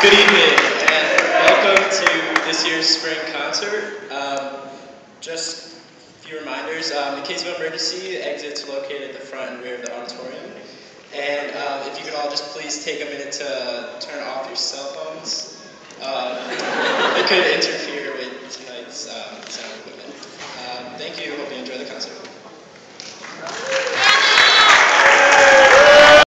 Good evening, and welcome to this year's spring concert. Um, just a few reminders. Um, in case of emergency, exit's located at the front and rear of the auditorium. And um, if you could all just please take a minute to turn off your cell phones. Um, it could interfere with tonight's um, sound equipment. thank you. Hope you enjoy the concert.